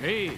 Hey,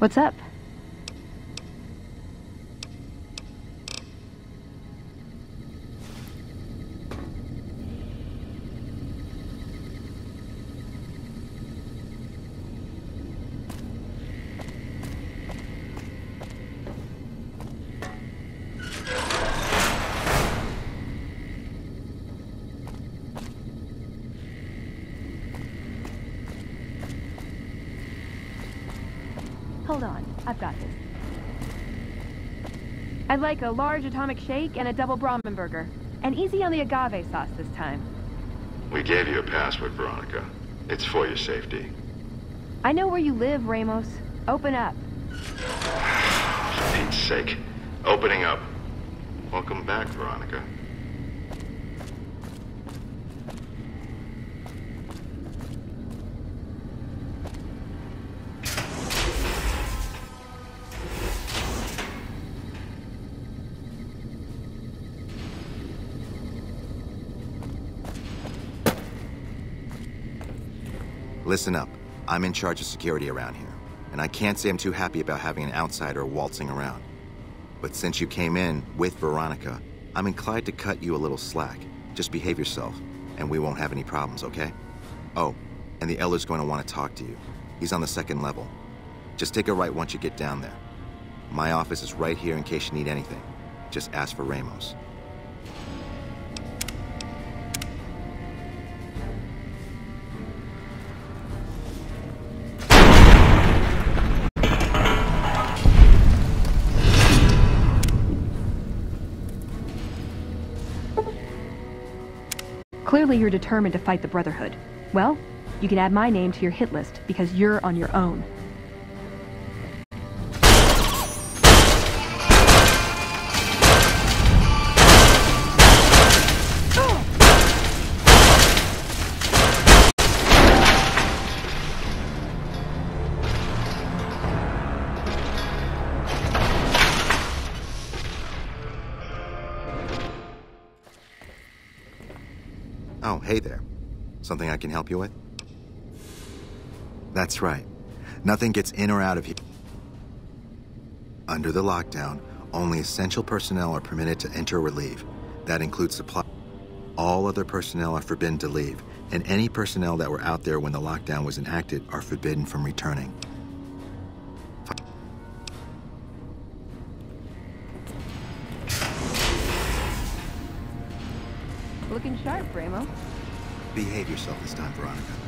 What's up? Hold on, I've got this. I'd like a large atomic shake and a double Brahmin burger. And easy on the agave sauce this time. We gave you a password, Veronica. It's for your safety. I know where you live, Ramos. Open up. For Pete's sake. Opening up. Welcome back, Veronica. Listen up. I'm in charge of security around here, and I can't say I'm too happy about having an outsider waltzing around. But since you came in with Veronica, I'm inclined to cut you a little slack. Just behave yourself, and we won't have any problems, okay? Oh, and the Elder's going to want to talk to you. He's on the second level. Just take a right once you get down there. My office is right here in case you need anything. Just ask for Ramos. Clearly you're determined to fight the Brotherhood. Well, you can add my name to your hit list because you're on your own. Something I can help you with? That's right. Nothing gets in or out of here. Under the lockdown, only essential personnel are permitted to enter or leave. That includes supply. All other personnel are forbidden to leave, and any personnel that were out there when the lockdown was enacted are forbidden from returning. Behave yourself this time, Veronica.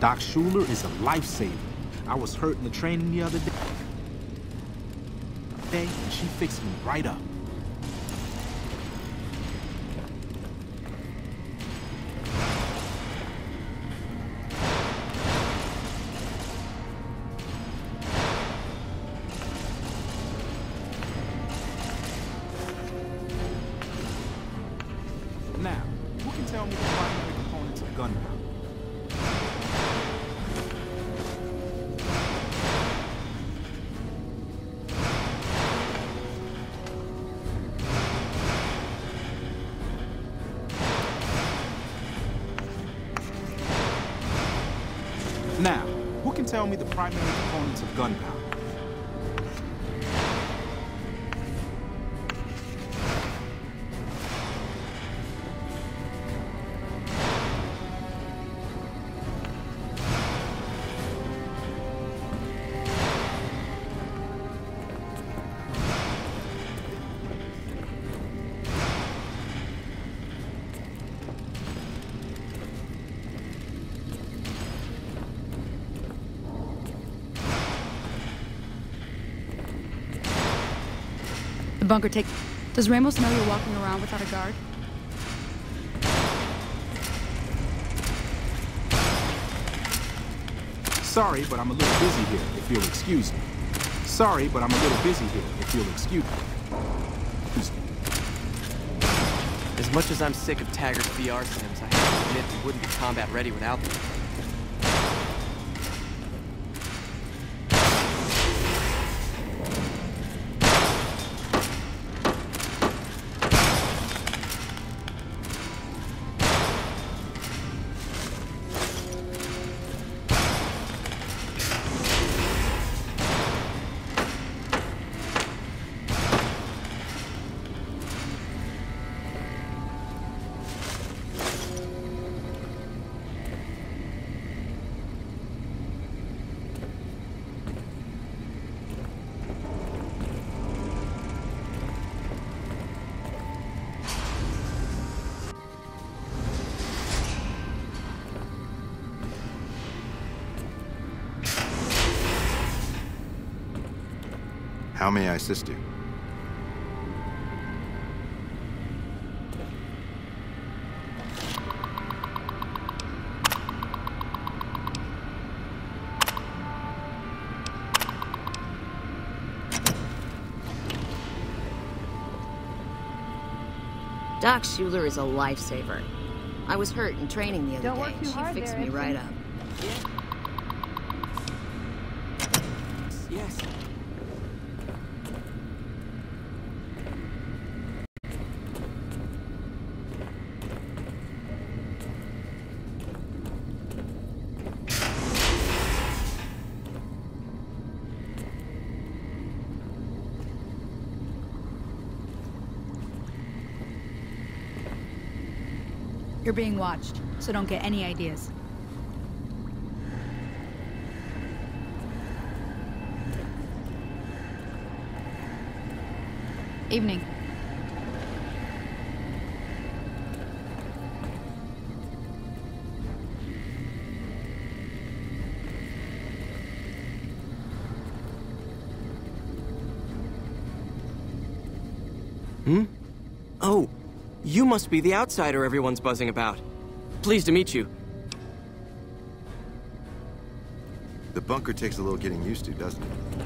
Doc Schuler is a lifesaver. I was hurt in the training the other day, and she fixed me right up. Tell me the primary components of gunpowder? Bunker take. Does Ramos know you're walking around without a guard? Sorry, but I'm a little busy here, if you'll excuse me. Sorry, but I'm a little busy here, if you'll excuse me. Excuse me. As much as I'm sick of Taggart's VR sims, I have to admit we wouldn't be combat ready without them. How may I assist you? Doc Schuler is a lifesaver. I was hurt in training the other Don't day. work and too she hard fixed there, me eh? right up. Yes. You're being watched, so don't get any ideas. Evening. Must be the outsider everyone's buzzing about. Pleased to meet you. The bunker takes a little getting used to, doesn't it?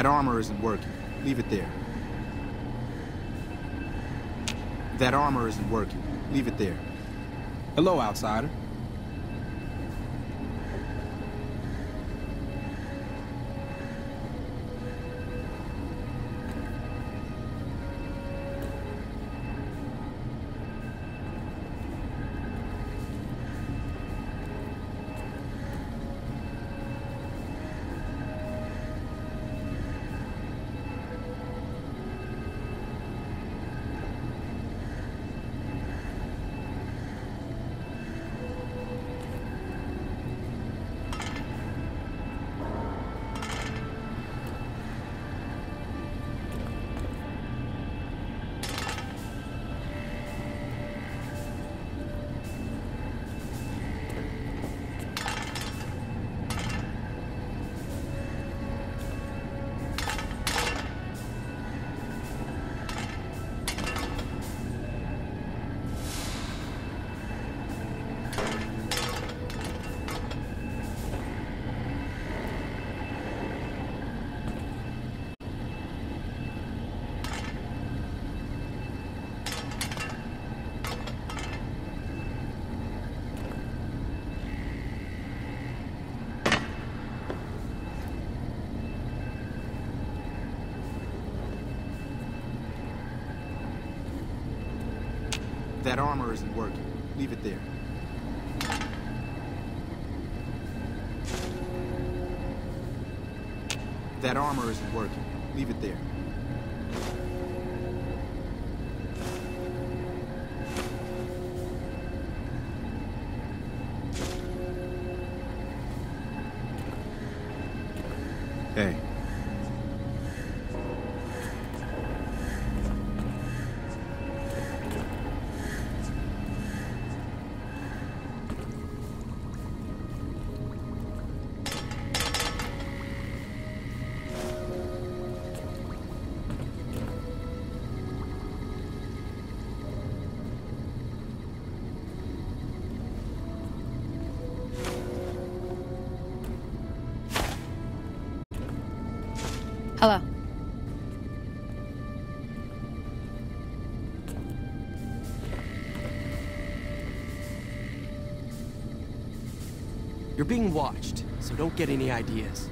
That armor isn't working. Leave it there. That armor isn't working. Leave it there. Hello, outsider. That armor isn't working. Leave it there. That armor isn't working. Leave it there. You're being watched, so don't get any ideas.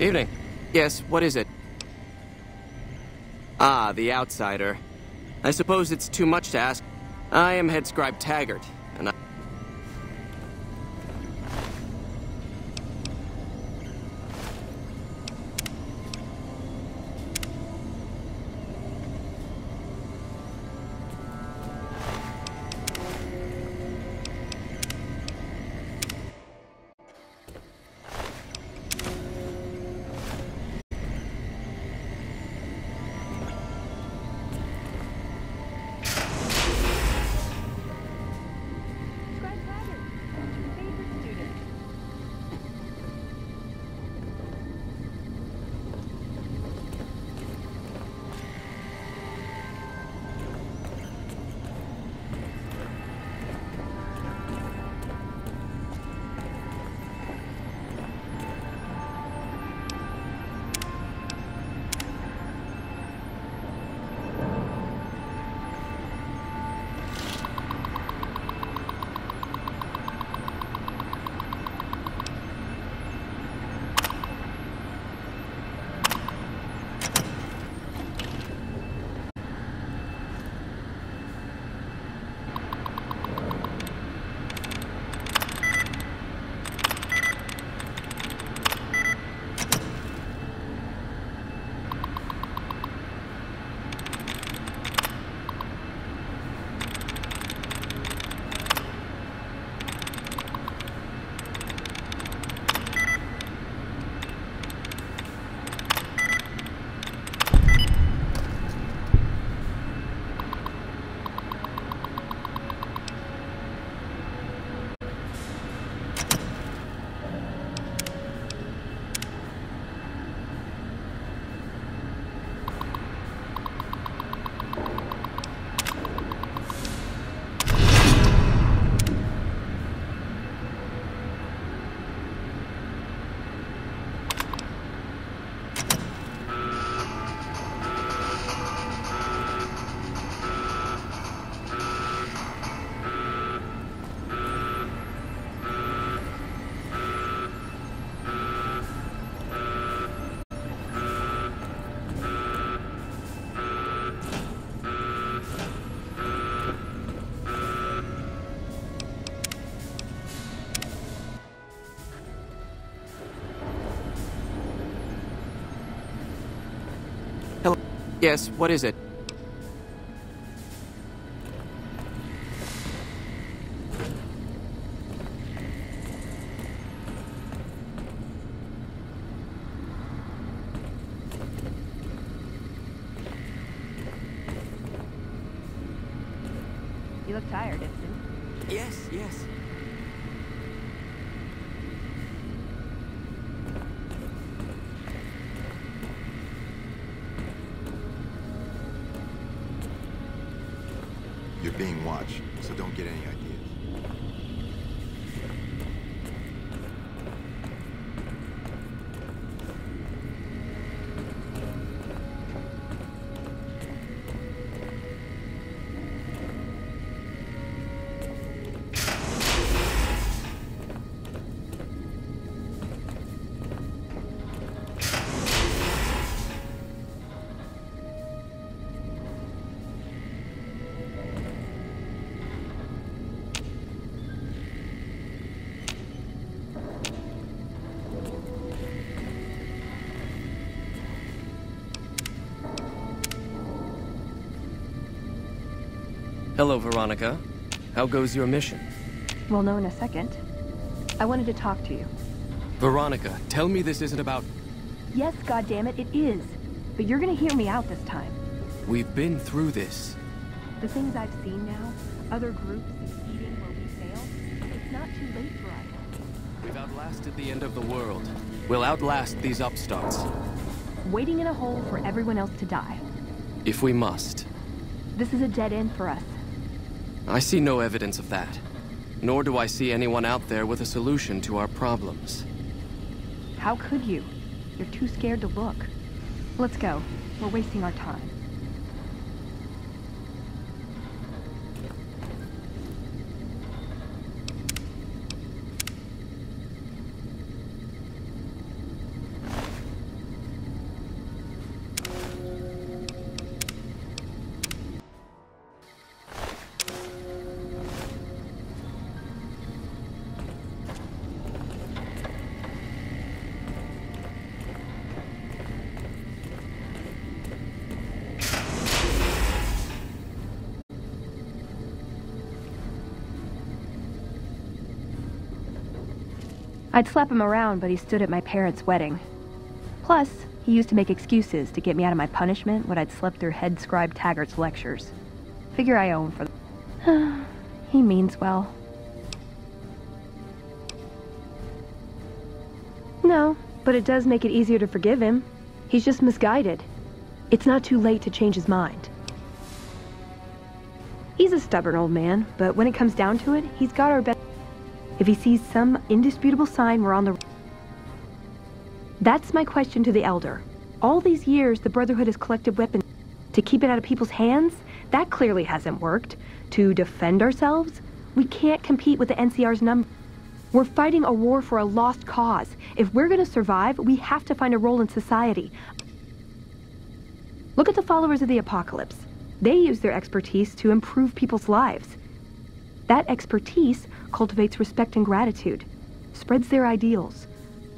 Evening. Yes, what is it? Ah, the outsider. I suppose it's too much to ask. I am head scribe Taggart, Yes, what is it? Hello, Veronica. How goes your mission? We'll know in a second. I wanted to talk to you. Veronica, tell me this isn't about... Yes, goddammit, it is. But you're gonna hear me out this time. We've been through this. The things I've seen now, other groups succeeding where we failed, it's not too late for us. We've outlasted the end of the world. We'll outlast these upstarts. Waiting in a hole for everyone else to die. If we must. This is a dead end for us. I see no evidence of that. Nor do I see anyone out there with a solution to our problems. How could you? You're too scared to look. Let's go. We're wasting our time. I'd slap him around, but he stood at my parents' wedding. Plus, he used to make excuses to get me out of my punishment when I'd slept through head scribe Taggart's lectures. Figure I owe him for the... he means well. No, but it does make it easier to forgive him. He's just misguided. It's not too late to change his mind. He's a stubborn old man, but when it comes down to it, he's got our best. If he sees some indisputable sign we're on the... That's my question to the Elder. All these years, the Brotherhood has collected weapons. To keep it out of people's hands? That clearly hasn't worked. To defend ourselves? We can't compete with the NCR's number. We're fighting a war for a lost cause. If we're gonna survive, we have to find a role in society. Look at the followers of the apocalypse. They use their expertise to improve people's lives. That expertise cultivates respect and gratitude, spreads their ideals,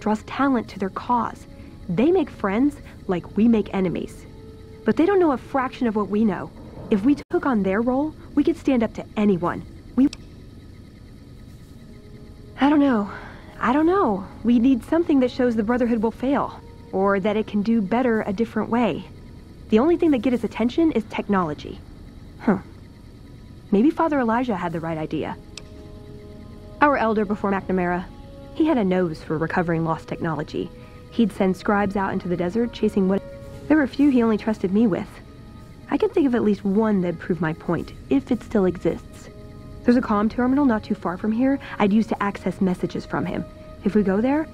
draws talent to their cause. They make friends like we make enemies. But they don't know a fraction of what we know. If we took on their role, we could stand up to anyone. We... I don't know. I don't know. We need something that shows the Brotherhood will fail. Or that it can do better a different way. The only thing that gets his attention is technology. Huh. Maybe Father Elijah had the right idea. Our elder before McNamara, he had a nose for recovering lost technology. He'd send scribes out into the desert chasing what... There were a few he only trusted me with. I can think of at least one that'd prove my point, if it still exists. There's a comm terminal not too far from here I'd use to access messages from him. If we go there,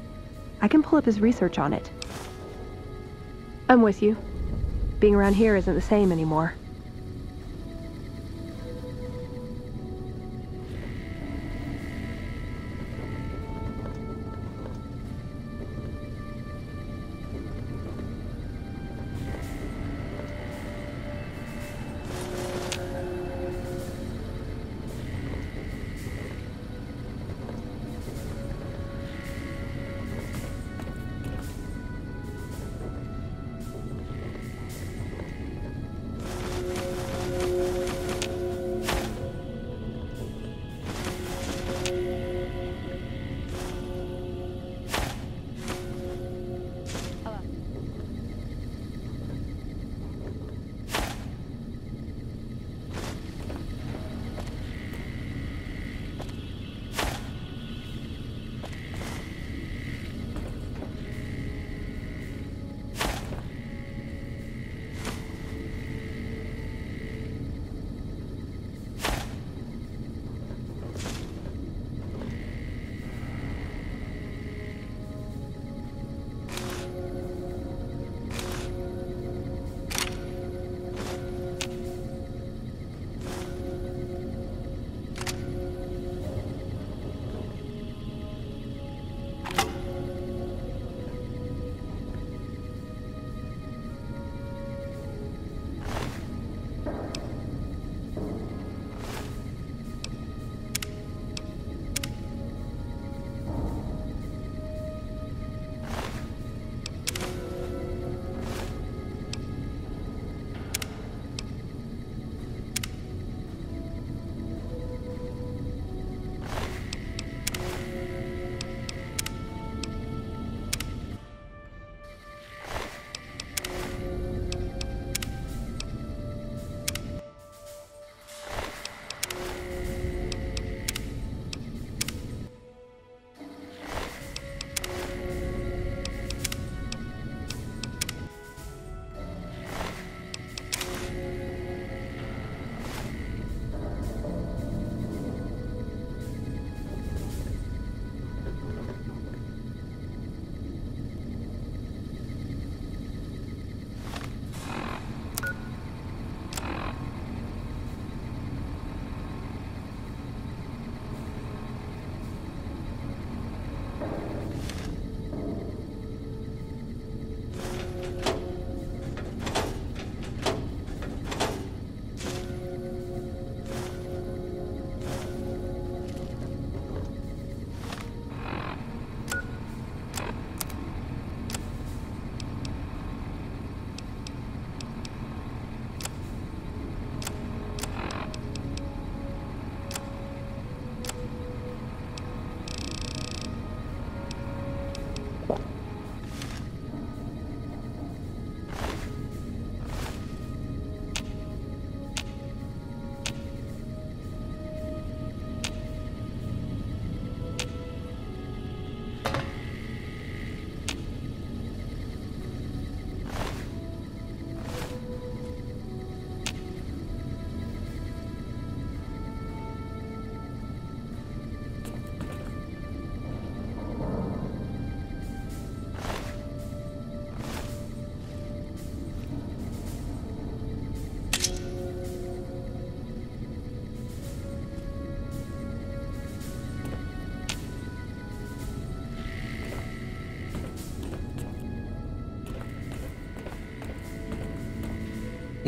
I can pull up his research on it. I'm with you. Being around here isn't the same anymore.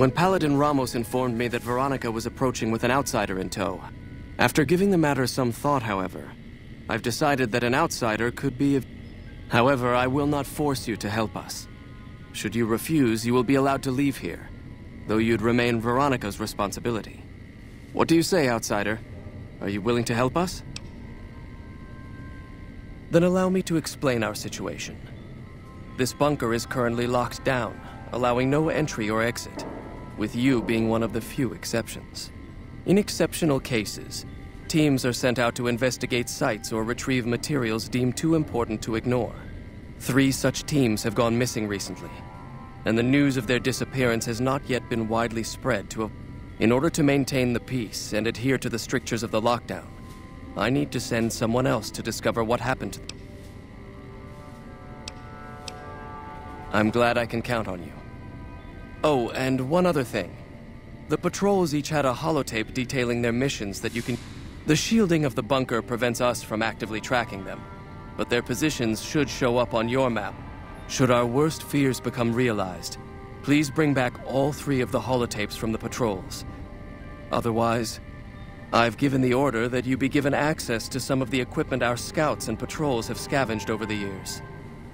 When Paladin Ramos informed me that Veronica was approaching with an outsider in tow, after giving the matter some thought, however, I've decided that an outsider could be of... However, I will not force you to help us. Should you refuse, you will be allowed to leave here, though you'd remain Veronica's responsibility. What do you say, outsider? Are you willing to help us? Then allow me to explain our situation. This bunker is currently locked down, allowing no entry or exit, with you being one of the few exceptions. In exceptional cases, teams are sent out to investigate sites or retrieve materials deemed too important to ignore. Three such teams have gone missing recently, and the news of their disappearance has not yet been widely spread to a... In order to maintain the peace and adhere to the strictures of the lockdown, I need to send someone else to discover what happened to them. I'm glad I can count on you. Oh, and one other thing. The patrols each had a holotape detailing their missions that you can... The shielding of the bunker prevents us from actively tracking them, but their positions should show up on your map. Should our worst fears become realized, please bring back all three of the holotapes from the patrols. Otherwise, I've given the order that you be given access to some of the equipment our scouts and patrols have scavenged over the years.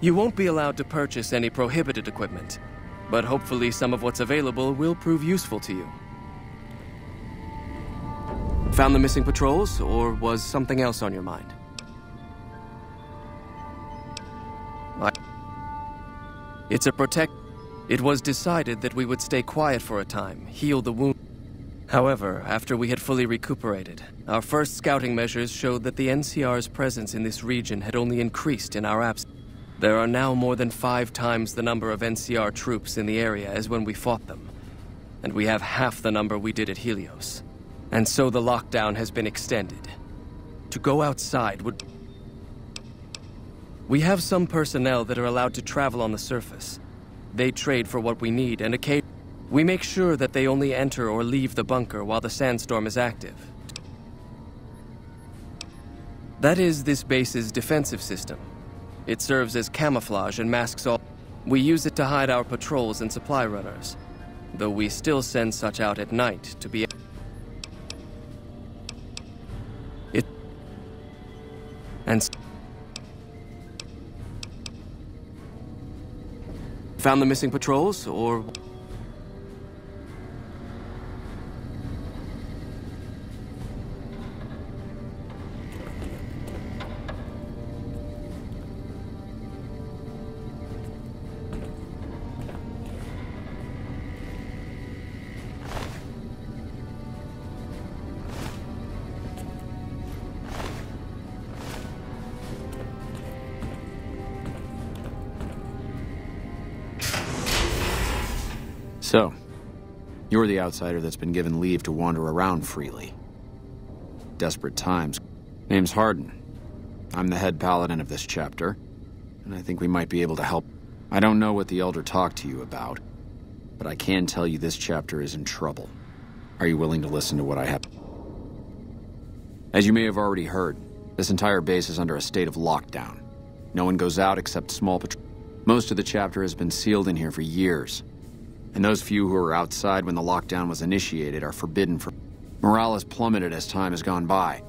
You won't be allowed to purchase any prohibited equipment, but hopefully some of what's available will prove useful to you. Found the missing patrols, or was something else on your mind? It's a protect... It was decided that we would stay quiet for a time, heal the wound. However, after we had fully recuperated, our first scouting measures showed that the NCR's presence in this region had only increased in our absence. There are now more than five times the number of NCR troops in the area as when we fought them, and we have half the number we did at Helios. And so the lockdown has been extended. To go outside would... We have some personnel that are allowed to travel on the surface. They trade for what we need, and occasionally... We make sure that they only enter or leave the bunker while the sandstorm is active. That is this base's defensive system. It serves as camouflage and masks all. We use it to hide our patrols and supply runners, though we still send such out at night to be. It. And. Found the missing patrols, or. So, you're the outsider that's been given leave to wander around freely. Desperate times. Name's Hardin. I'm the head paladin of this chapter, and I think we might be able to help. I don't know what the Elder talked to you about, but I can tell you this chapter is in trouble. Are you willing to listen to what I have? As you may have already heard, this entire base is under a state of lockdown. No one goes out except small patrol. Most of the chapter has been sealed in here for years, and those few who were outside when the lockdown was initiated are forbidden for. Morale has plummeted as time has gone by,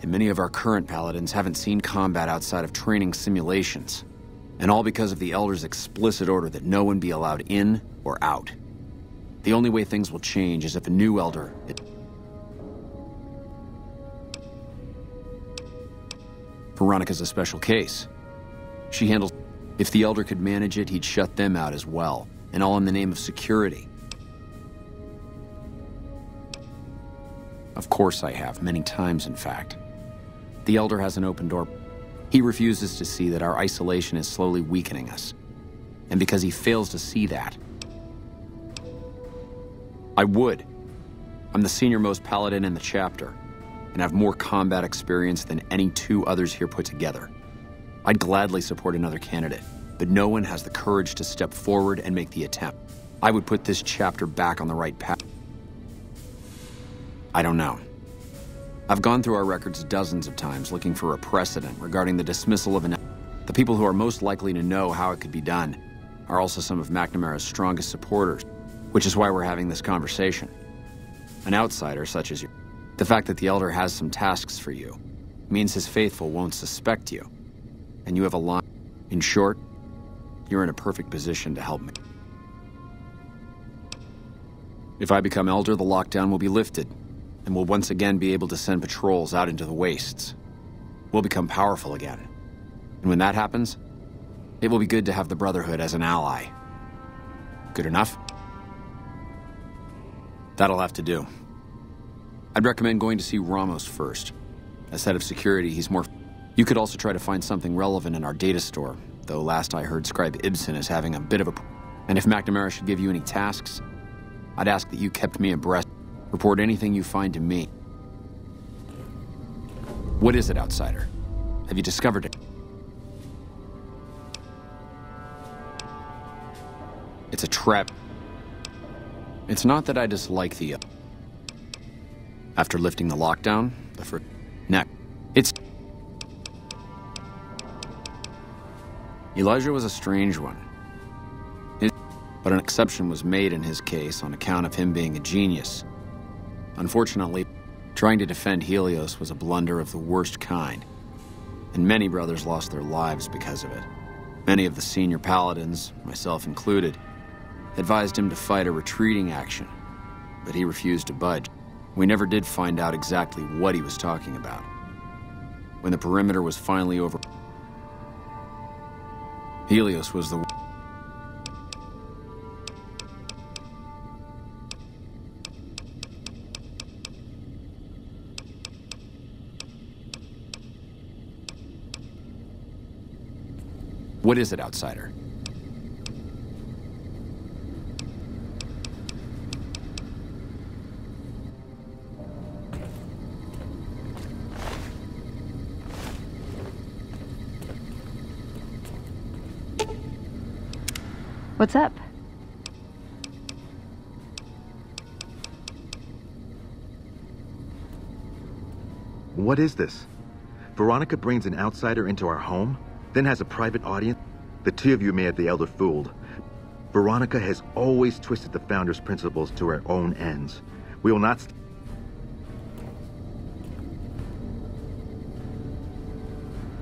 and many of our current paladins haven't seen combat outside of training simulations. And all because of the Elder's explicit order that no one be allowed in or out. The only way things will change is if a new Elder. Veronica's a special case. She handles. If the Elder could manage it, he'd shut them out as well and all in the name of security. Of course I have, many times in fact. The Elder has an open door. He refuses to see that our isolation is slowly weakening us. And because he fails to see that, I would. I'm the senior-most paladin in the chapter, and have more combat experience than any two others here put together. I'd gladly support another candidate but no one has the courage to step forward and make the attempt. I would put this chapter back on the right path. I don't know. I've gone through our records dozens of times looking for a precedent regarding the dismissal of an... The people who are most likely to know how it could be done are also some of McNamara's strongest supporters. Which is why we're having this conversation. An outsider such as you. The fact that the Elder has some tasks for you means his faithful won't suspect you. And you have a line. In short, you're in a perfect position to help me. If I become Elder, the lockdown will be lifted, and we'll once again be able to send patrols out into the wastes. We'll become powerful again. And when that happens, it will be good to have the Brotherhood as an ally. Good enough? That'll have to do. I'd recommend going to see Ramos first. As head of security, he's more... You could also try to find something relevant in our data store, though last I heard Scribe Ibsen is having a bit of a... And if McNamara should give you any tasks, I'd ask that you kept me abreast. Report anything you find to me. What is it, Outsider? Have you discovered it? It's a trap. It's not that I dislike the... After lifting the lockdown, the first... Neck. It's... Elijah was a strange one. But an exception was made in his case on account of him being a genius. Unfortunately, trying to defend Helios was a blunder of the worst kind, and many brothers lost their lives because of it. Many of the senior paladins, myself included, advised him to fight a retreating action, but he refused to budge. We never did find out exactly what he was talking about. When the perimeter was finally over, Helios was the What is it, outsider? What's up? What is this? Veronica brings an outsider into our home, then has a private audience? The two of you may have the Elder fooled. Veronica has always twisted the Founder's principles to her own ends. We will not... St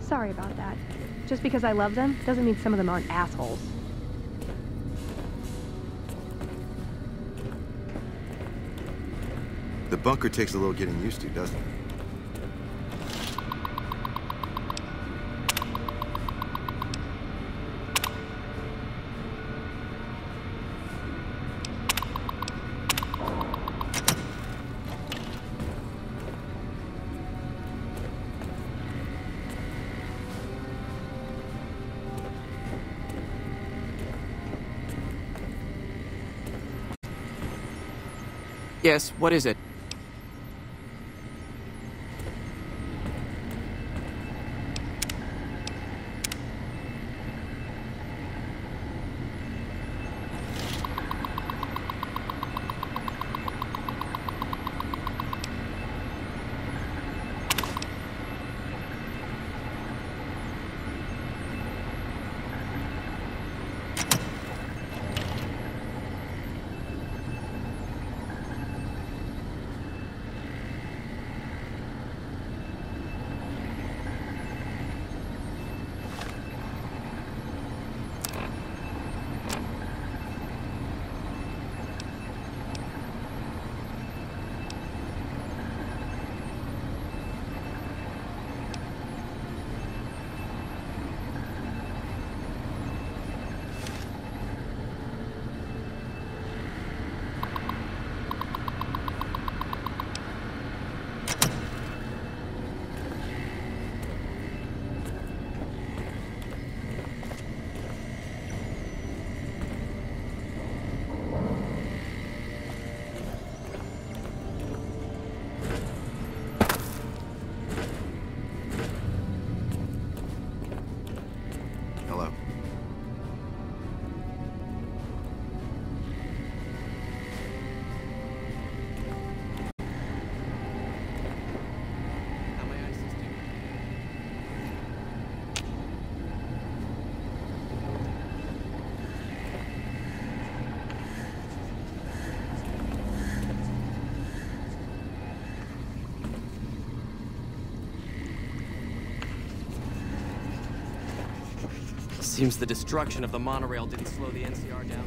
Sorry about that. Just because I love them doesn't mean some of them aren't assholes. Bunker takes a little getting used to, doesn't it? Yes, what is it? Seems the destruction of the monorail didn't slow the NCR down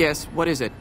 Yes, what is it?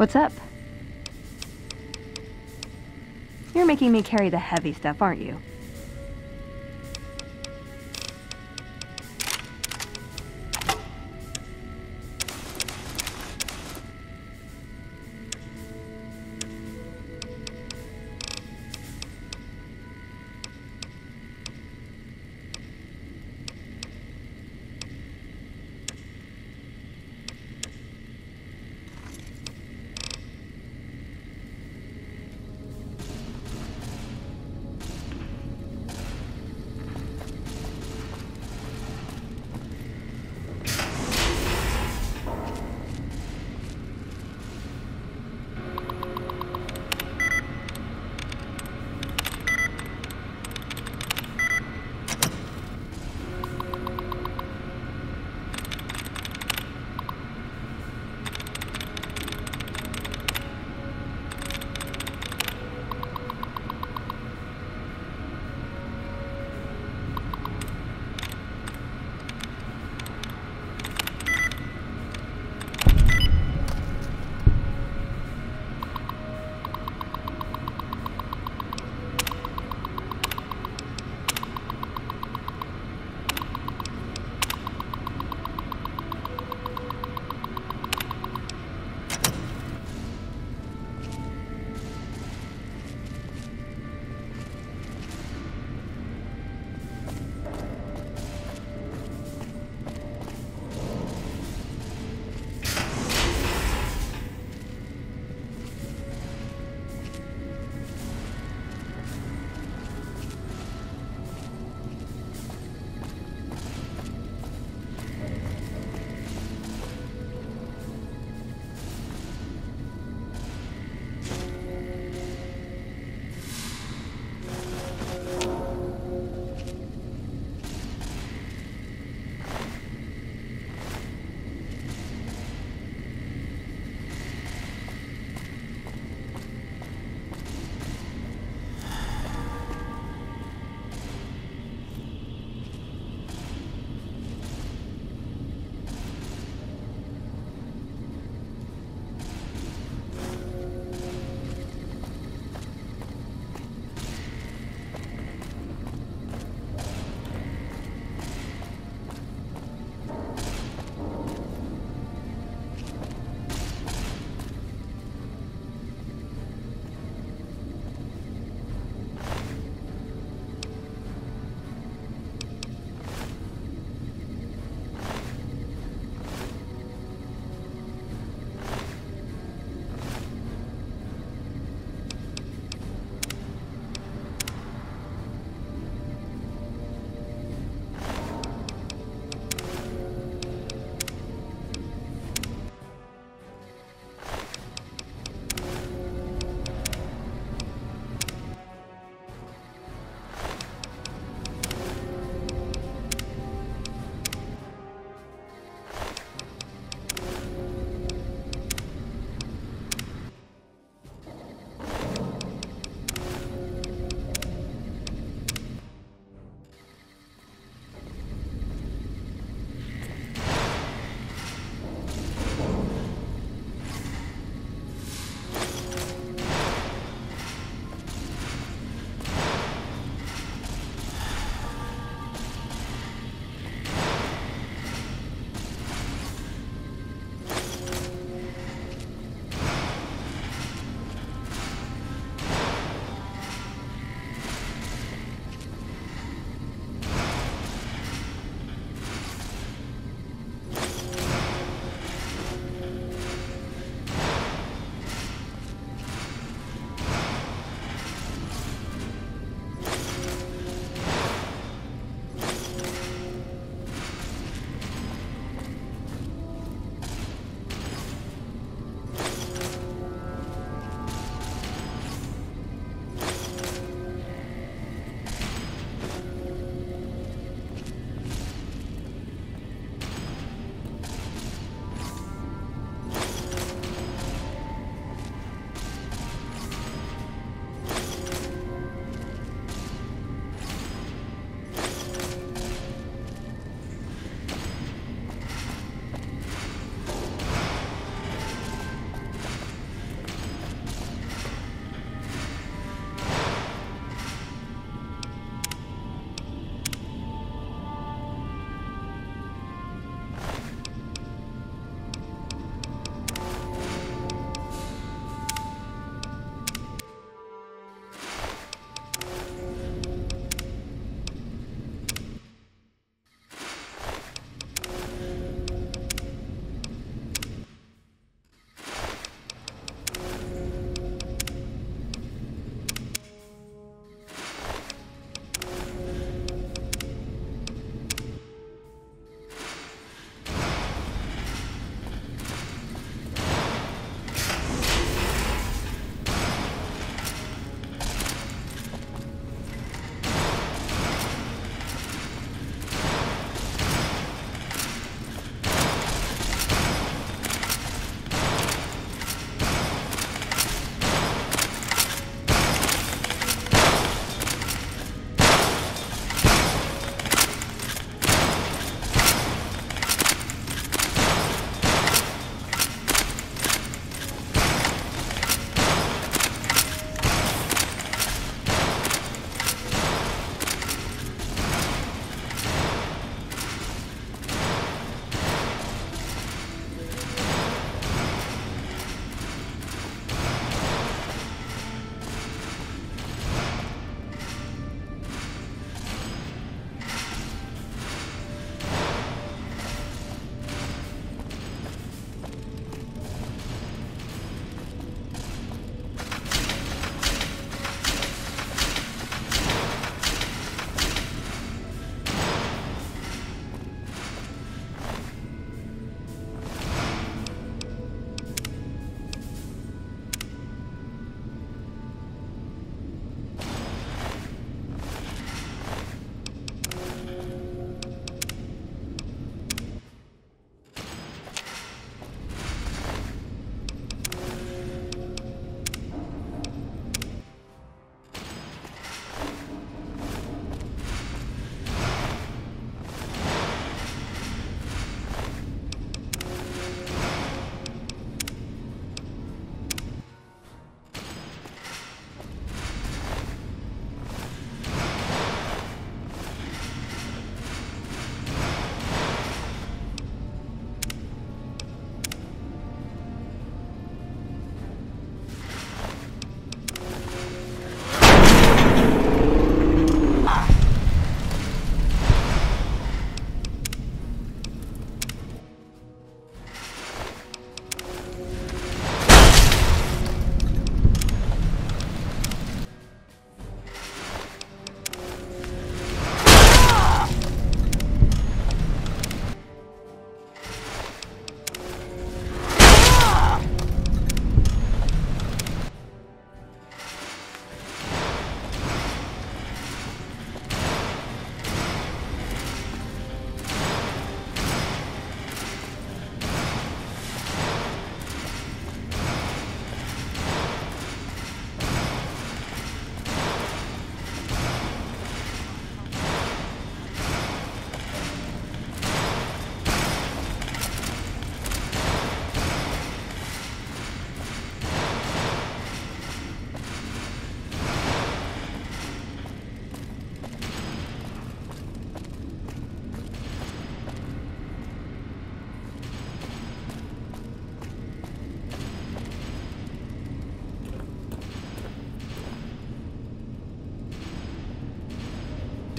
What's up? You're making me carry the heavy stuff, aren't you?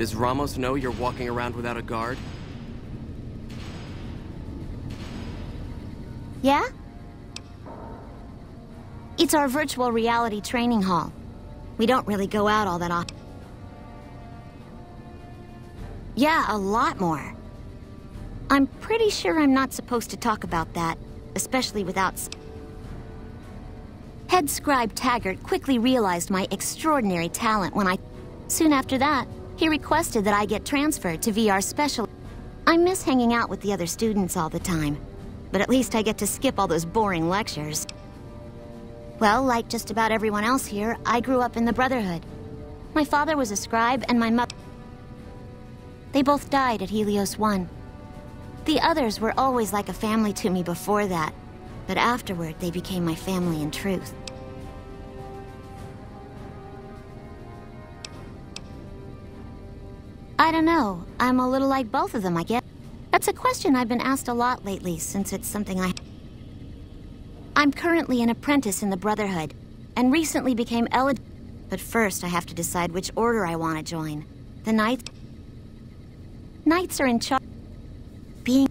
Does Ramos know you're walking around without a guard? Yeah? It's our virtual reality training hall. We don't really go out all that often. Yeah, a lot more. I'm pretty sure I'm not supposed to talk about that, especially without... Head scribe Taggart quickly realized my extraordinary talent when I... Soon after that, he requested that I get transferred to VR Special. I miss hanging out with the other students all the time, but at least I get to skip all those boring lectures. Well, like just about everyone else here, I grew up in the Brotherhood. My father was a scribe and my mother... They both died at Helios 1. The others were always like a family to me before that, but afterward they became my family in truth. I don't know. I'm a little like both of them, I guess. That's a question I've been asked a lot lately, since it's something I... I'm currently an apprentice in the Brotherhood, and recently became eligible. But first, I have to decide which order I want to join. The Knights... Knights are in charge... Being...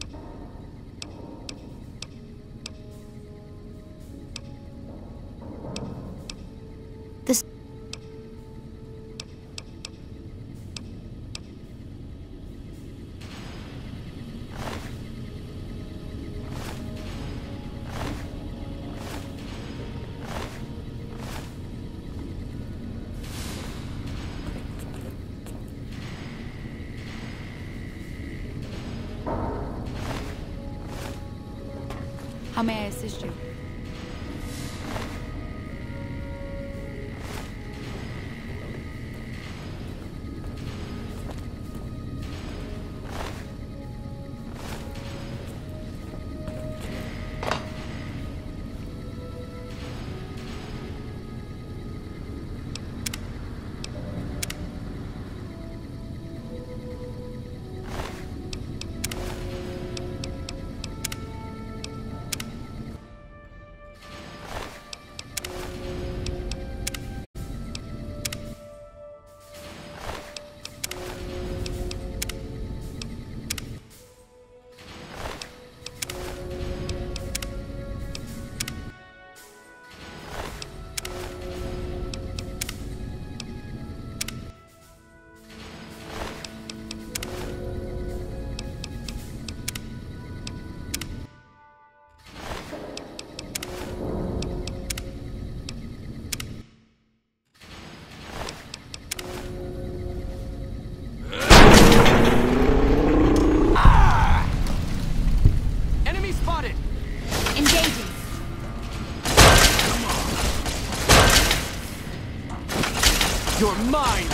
mine!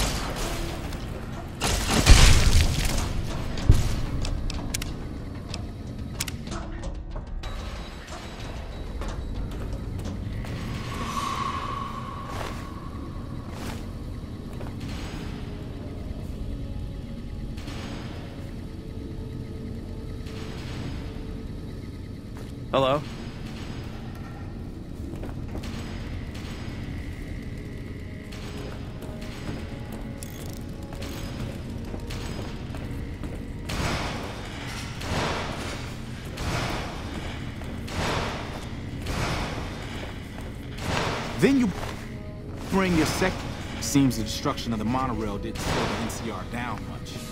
Then you bring your sec. Seems the destruction of the monorail didn't slow the NCR down much.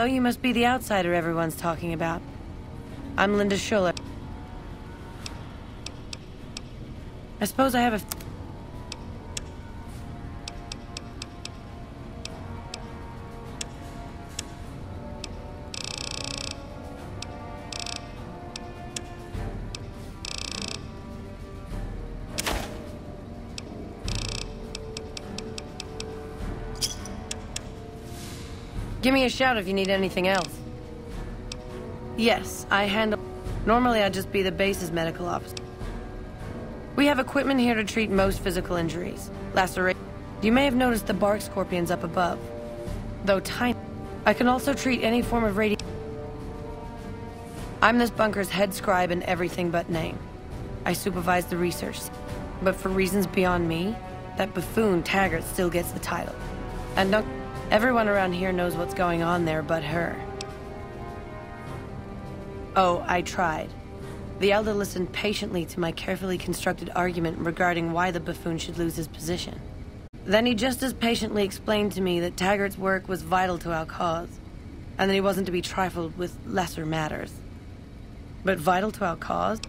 Hello, you must be the outsider everyone's talking about. I'm Linda Schuller. I suppose I have a... Give me a shout if you need anything else. Yes, I handle... Normally I'd just be the base's medical officer. We have equipment here to treat most physical injuries. Laceration. You may have noticed the bark scorpions up above. Though tiny, I can also treat any form of radiation. I'm this bunker's head scribe and everything but name. I supervise the research. But for reasons beyond me, that buffoon Taggart still gets the title. And don't... Everyone around here knows what's going on there but her. Oh, I tried. The Elder listened patiently to my carefully constructed argument regarding why the buffoon should lose his position. Then he just as patiently explained to me that Taggart's work was vital to our cause, and that he wasn't to be trifled with lesser matters. But vital to our cause?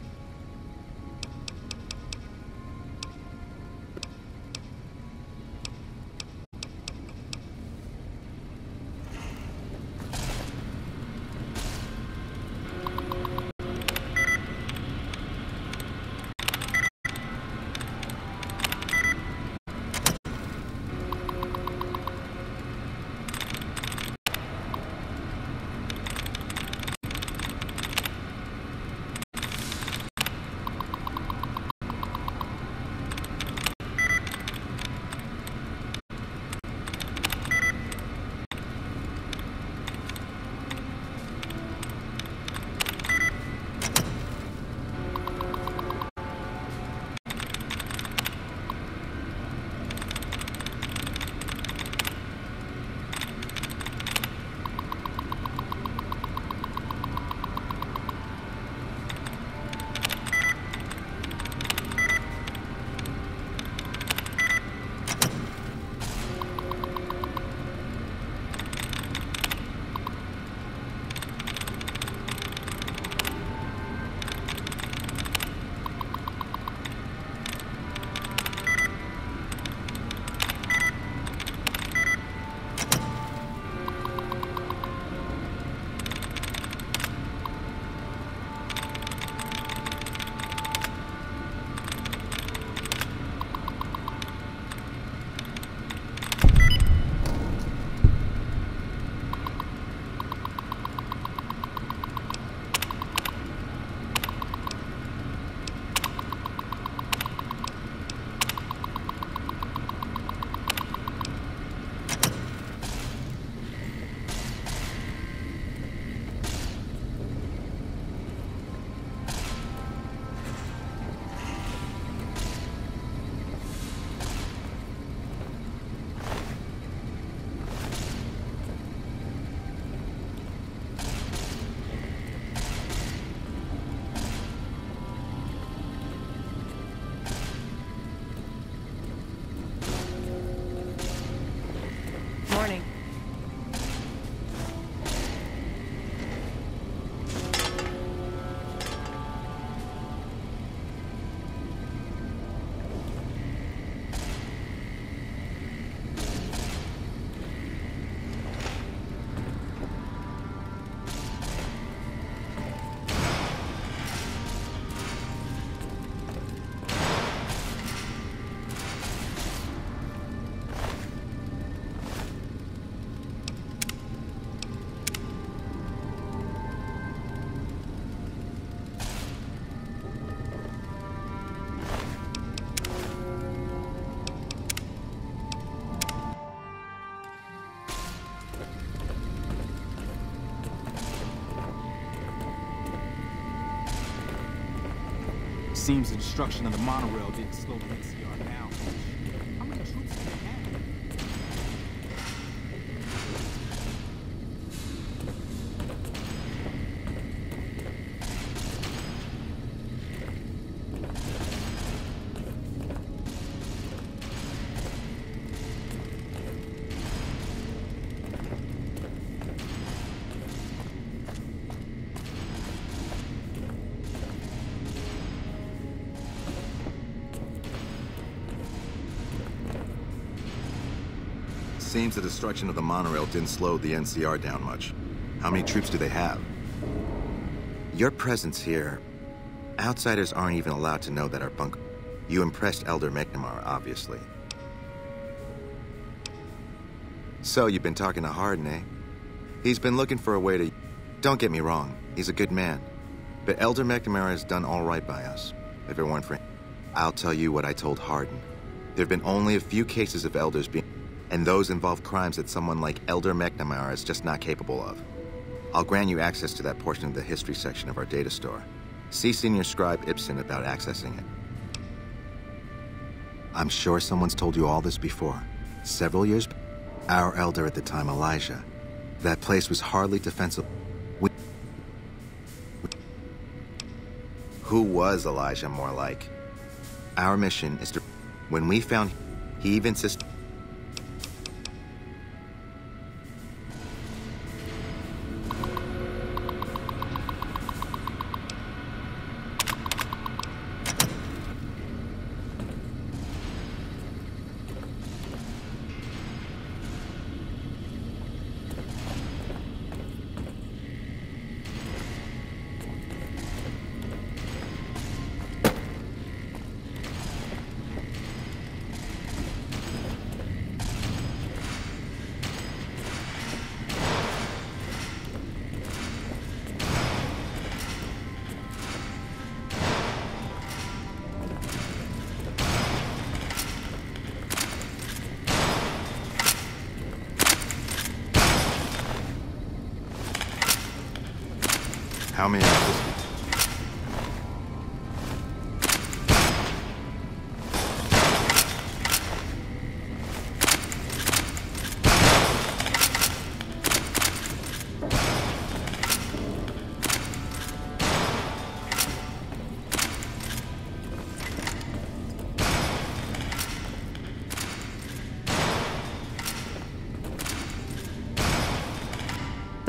Seems the destruction of the monorail didn't slow the Seems the destruction of the monorail didn't slow the NCR down much. How many troops do they have? Your presence here... Outsiders aren't even allowed to know that our bunker... You impressed Elder McNamara, obviously. So, you've been talking to Hardin, eh? He's been looking for a way to... Don't get me wrong, he's a good man. But Elder McNamara has done all right by us. If it weren't for. I'll tell you what I told Hardin. There have been only a few cases of Elders being... And those involve crimes that someone like Elder McNamara is just not capable of. I'll grant you access to that portion of the history section of our data store. See Senior Scribe Ibsen about accessing it. I'm sure someone's told you all this before. Several years Our elder at the time, Elijah. That place was hardly defensible. We Who was Elijah more like? Our mission is to... When we found... He even insisted...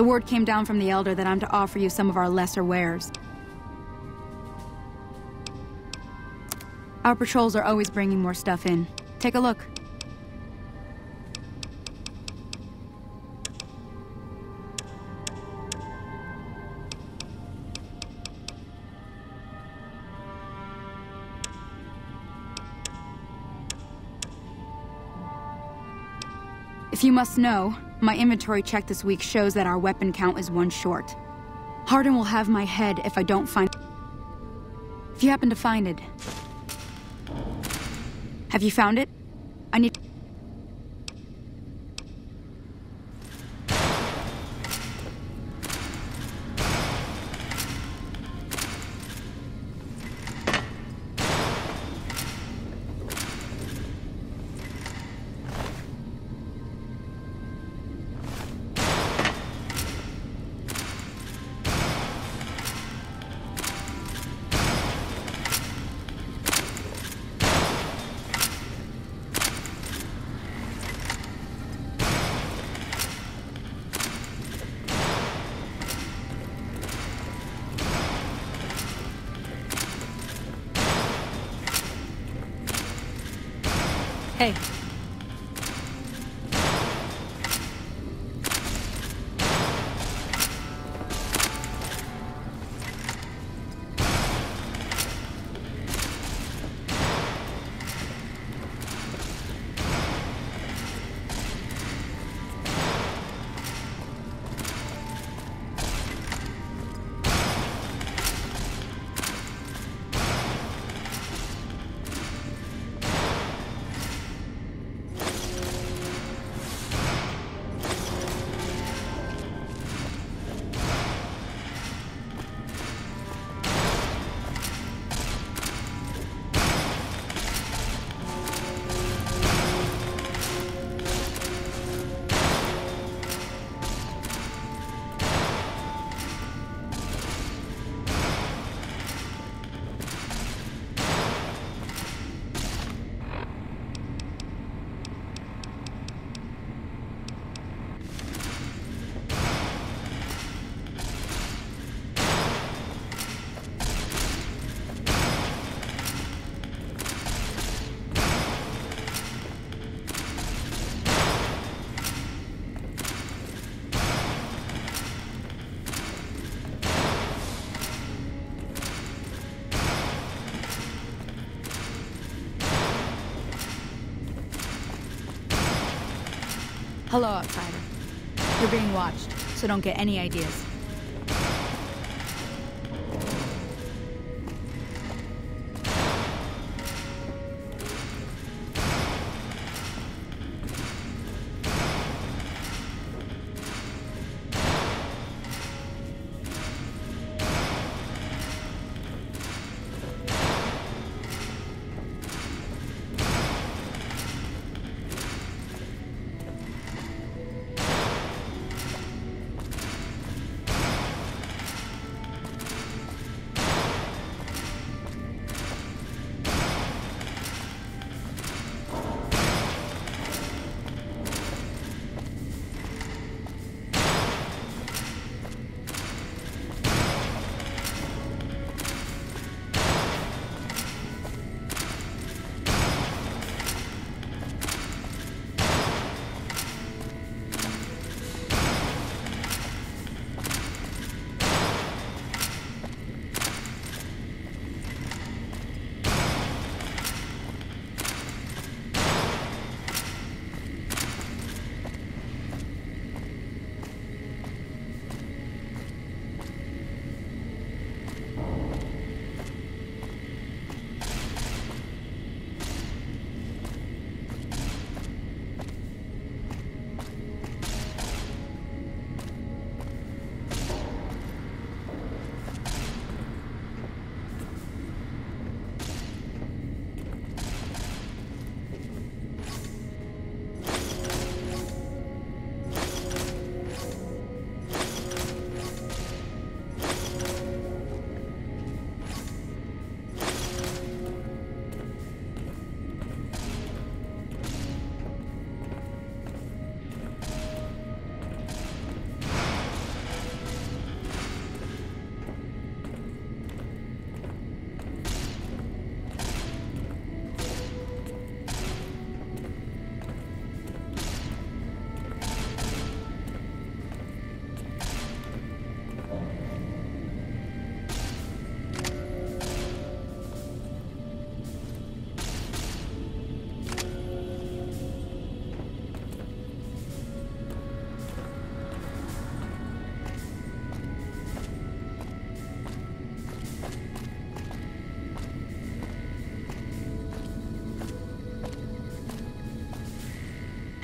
The word came down from the Elder that I'm to offer you some of our lesser wares. Our patrols are always bringing more stuff in. Take a look. If you must know, my inventory check this week shows that our weapon count is one short. Hardin will have my head if I don't find... If you happen to find it. Have you found it? I need... Hello, outsider. You're being watched, so don't get any ideas.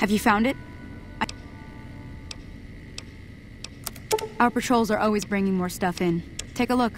Have you found it? I Our patrols are always bringing more stuff in. Take a look.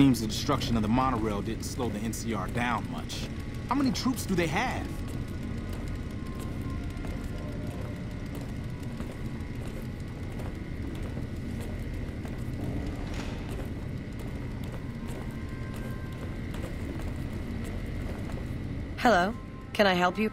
Seems the destruction of the monorail didn't slow the NCR down much. How many troops do they have? Hello. Can I help you?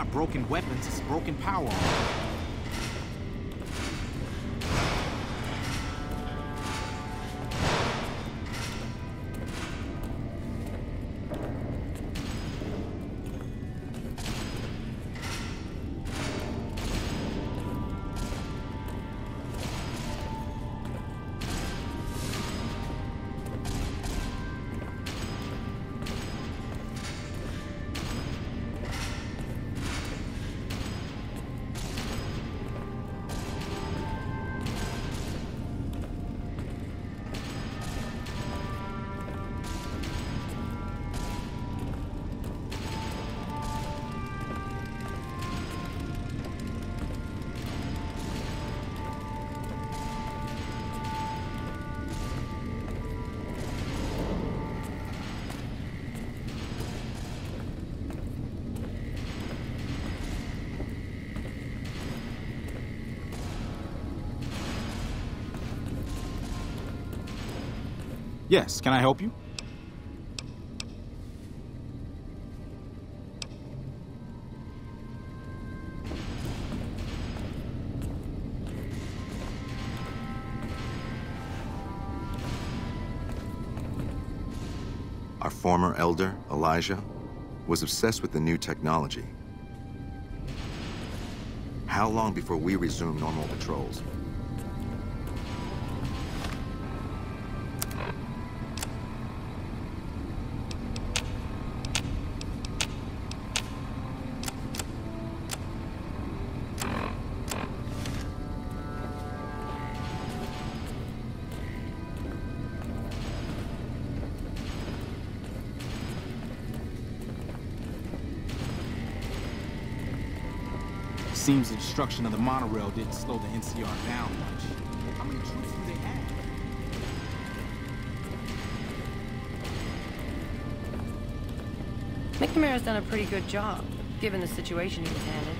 Not broken weapons, it's broken power. Yes, can I help you? Our former elder, Elijah, was obsessed with the new technology. How long before we resume normal patrols? Seems the destruction of the monorail didn't slow the NCR down much. How many troops do they have? McNamara's done a pretty good job, given the situation he was handed.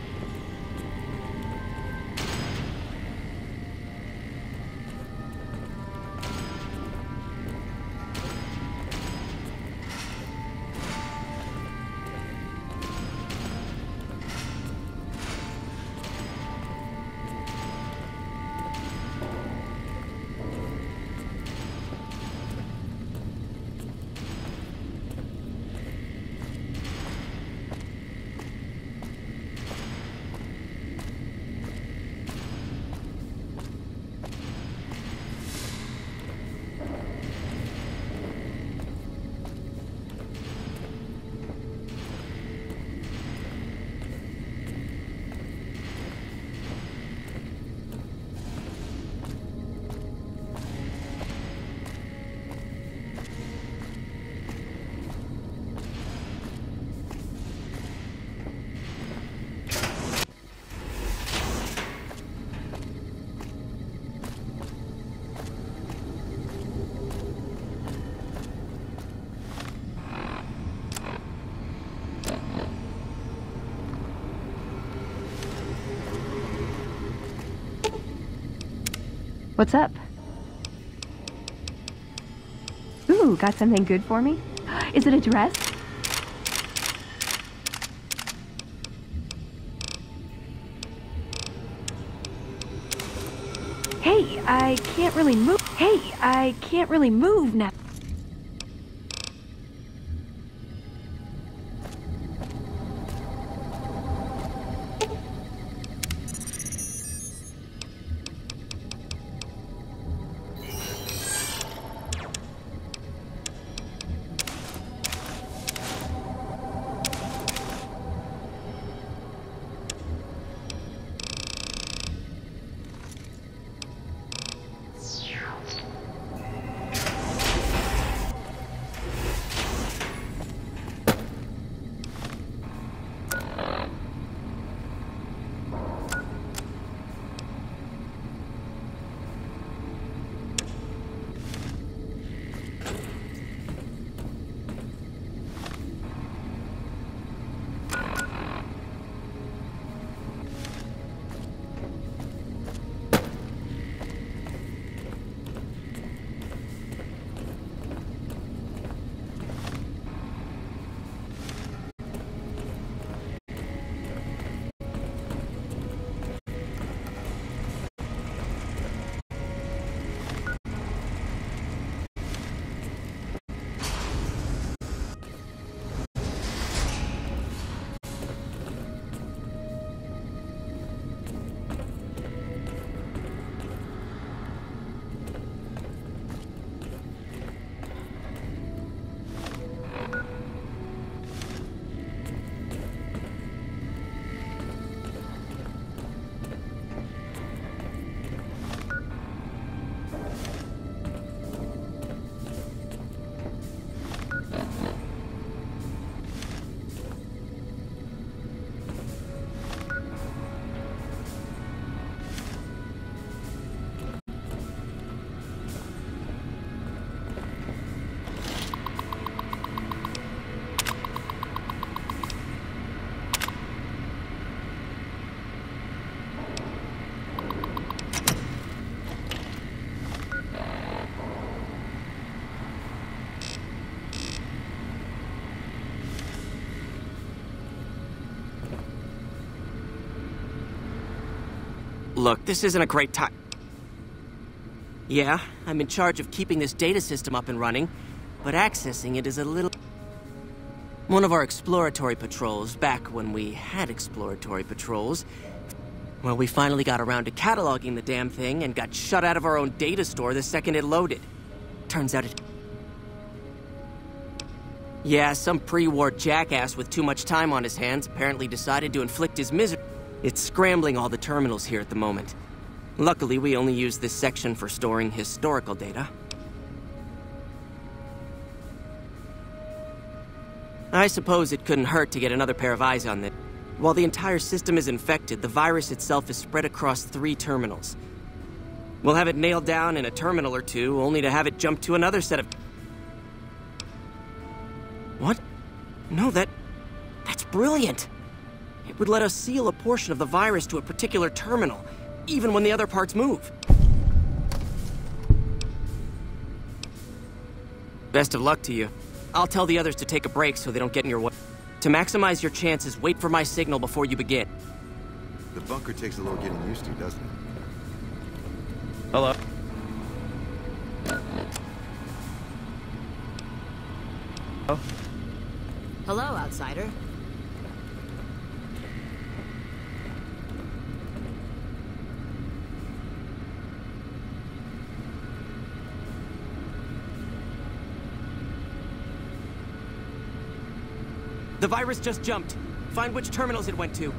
What's up? Ooh, got something good for me? Is it a dress? Hey, I can't really move. Hey, I can't really move now. Look, this isn't a great time. Yeah, I'm in charge of keeping this data system up and running, but accessing it is a little... One of our exploratory patrols, back when we had exploratory patrols, well, we finally got around to cataloging the damn thing and got shut out of our own data store the second it loaded. Turns out it... Yeah, some pre-war jackass with too much time on his hands apparently decided to inflict his misery. It's scrambling all the terminals here at the moment. Luckily, we only use this section for storing historical data. I suppose it couldn't hurt to get another pair of eyes on this. While the entire system is infected, the virus itself is spread across three terminals. We'll have it nailed down in a terminal or two, only to have it jump to another set of... What? No, that... That's brilliant! Would let us seal a portion of the virus to a particular terminal, even when the other parts move. Best of luck to you. I'll tell the others to take a break so they don't get in your way. To maximize your chances, wait for my signal before you begin. The bunker takes a little getting used to, doesn't it? Virus just jumped. Find which terminals it went to.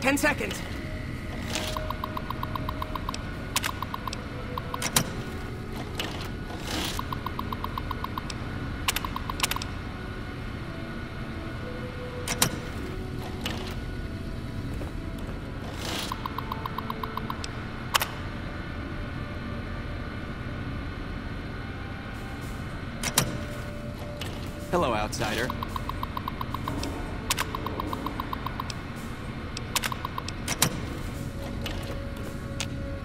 Ten seconds. Hello, outsider.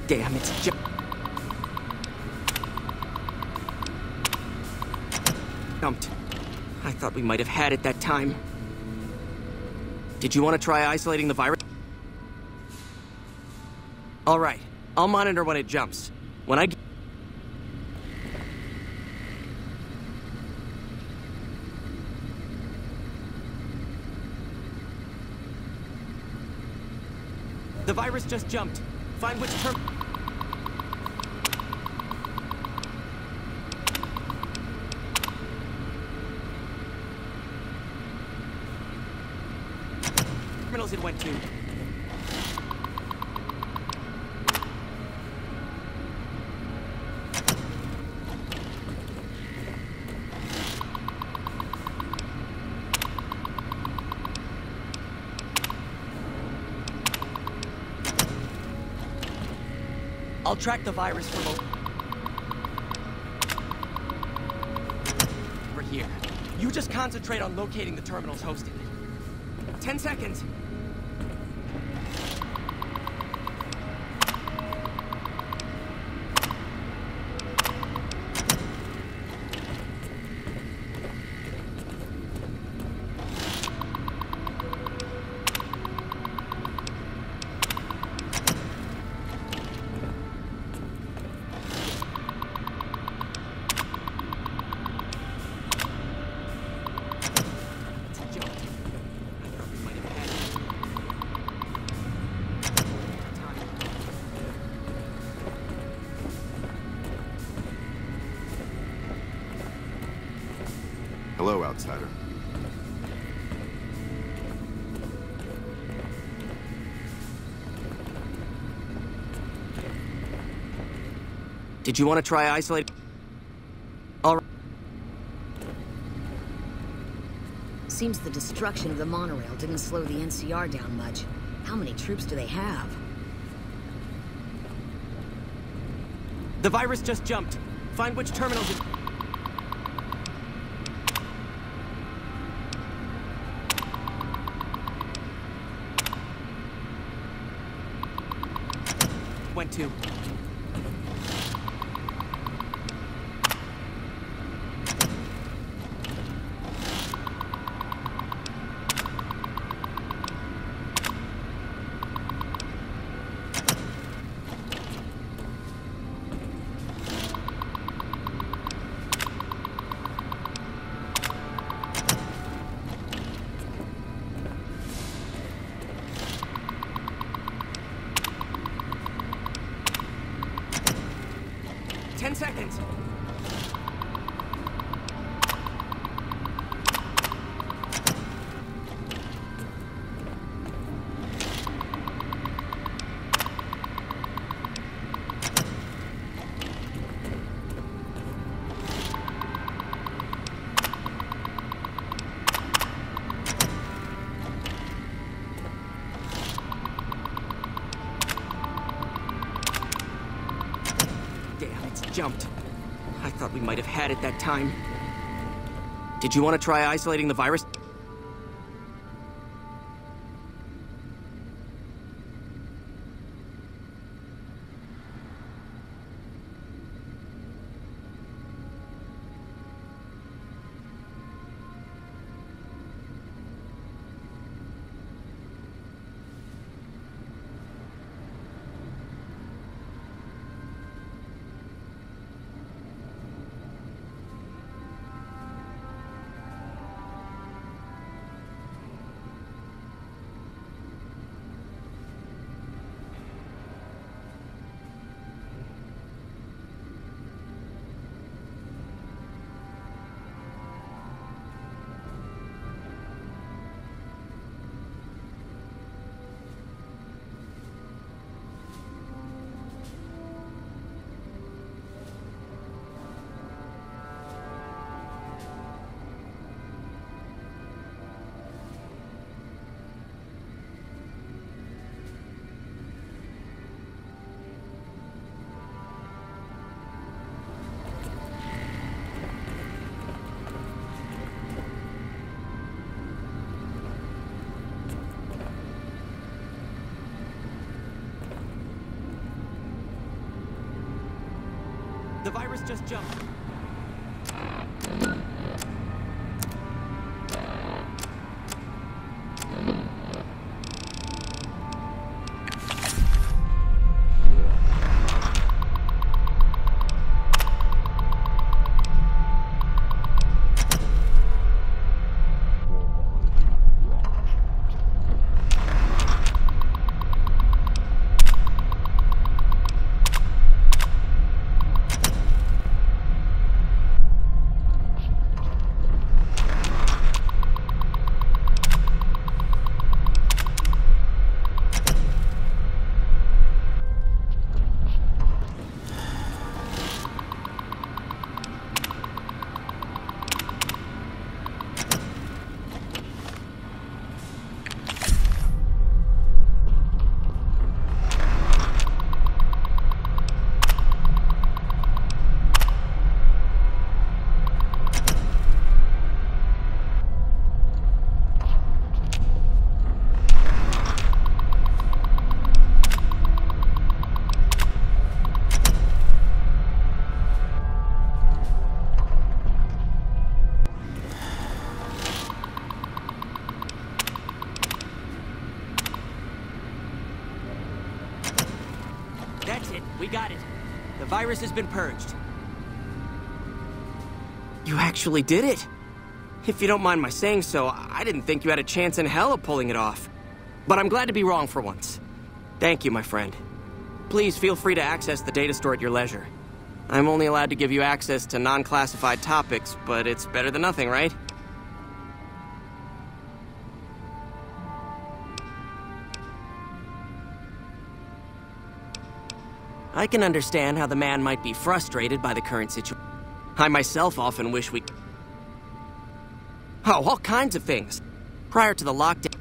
Damn, it's ju- Jumped. I thought we might have had it that time. Did you want to try isolating the virus? All right. I'll monitor when it jumps. When I... The virus just jumped. Find which term... Terminals it went to. I'll track the virus from over... We're here. You just concentrate on locating the terminals hosting it. Ten seconds. Did you want to try isolating? All right. Seems the destruction of the monorail didn't slow the NCR down much. How many troops do they have? The virus just jumped. Find which terminals had it that time. Did you want to try isolating the virus? Virus has been purged. You actually did it. If you don't mind my saying so, I didn't think you had a chance in hell of pulling it off. But I'm glad to be wrong for once. Thank you, my friend. Please feel free to access the data store at your leisure. I'm only allowed to give you access to non-classified topics, but it's better than nothing, right? I can understand how the man might be frustrated by the current situation. I myself often wish we... Oh, all kinds of things. Prior to the lockdown.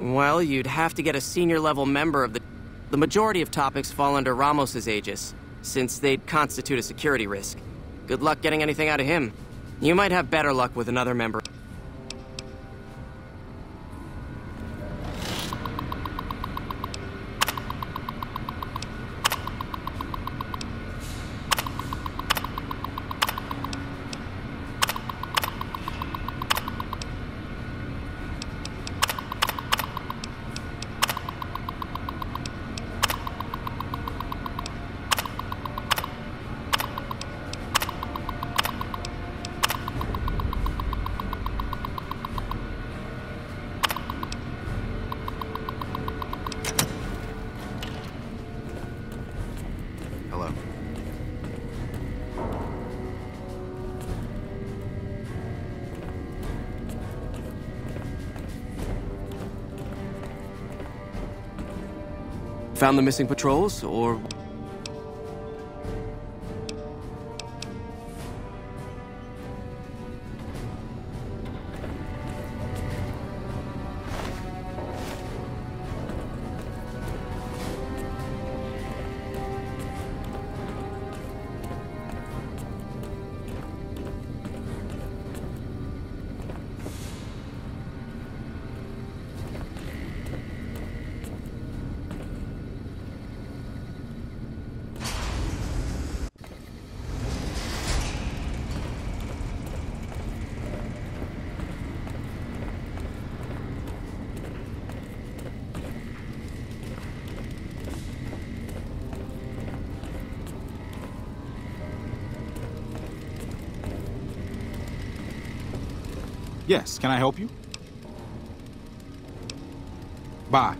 Well, you'd have to get a senior level member of the. The majority of topics fall under Ramos's aegis, since they'd constitute a security risk. Good luck getting anything out of him. You might have better luck with another member. Found the missing patrols, or can I help you? Bye.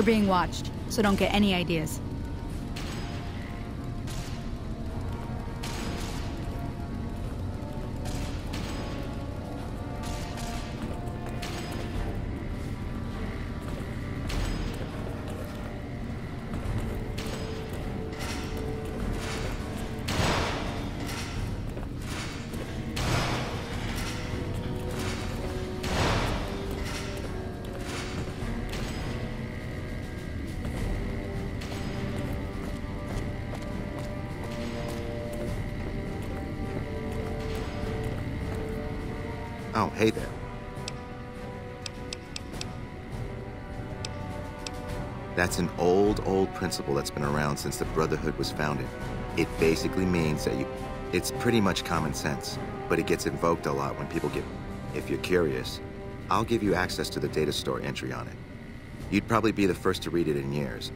You're being watched, so don't get any ideas. Principle that's been around since the Brotherhood was founded. It basically means that you. It's pretty much common sense, but it gets invoked a lot when people get. If you're curious, I'll give you access to the data store entry on it. You'd probably be the first to read it in years,